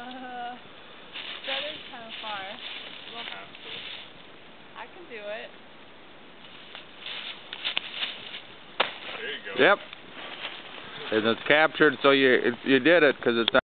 Uh, that is kind of far. We'll have to. I can do it. There you go. Yep. And it's captured, so you you did it because it's. not.